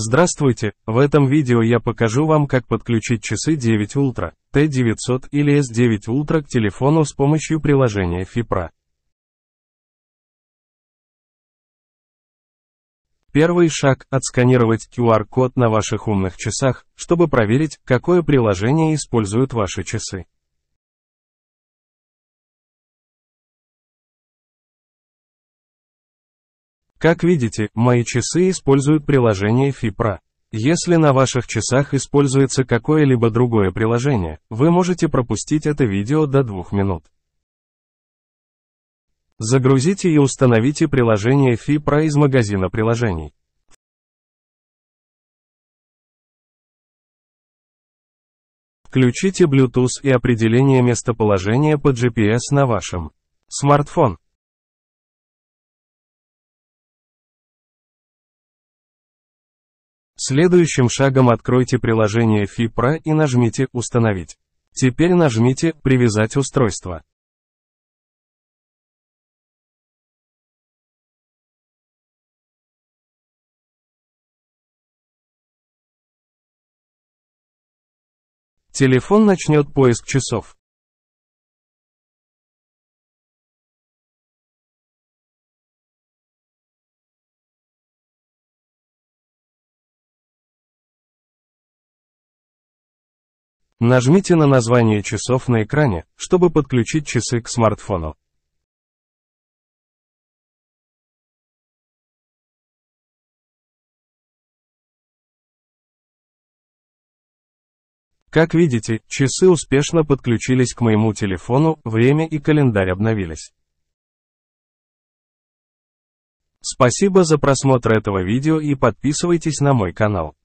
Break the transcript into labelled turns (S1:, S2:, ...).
S1: Здравствуйте, в этом видео я покажу вам как подключить часы 9 Ultra, T900 или S9 Ultra к телефону с помощью приложения FIPRA. Первый шаг – отсканировать QR-код на ваших умных часах, чтобы проверить, какое приложение используют ваши часы. Как видите, мои часы используют приложение FIPRA. Если на ваших часах используется какое-либо другое приложение, вы можете пропустить это видео до 2 минут. Загрузите и установите приложение FIPRA из магазина приложений. Включите Bluetooth и определение местоположения по GPS на вашем смартфон. Следующим шагом откройте приложение FIPRA и нажмите «Установить». Теперь нажмите «Привязать устройство». Телефон начнет поиск часов. Нажмите на название часов на экране, чтобы подключить часы к смартфону. Как видите, часы успешно подключились к моему телефону, время и календарь обновились. Спасибо за просмотр этого видео и подписывайтесь на мой канал.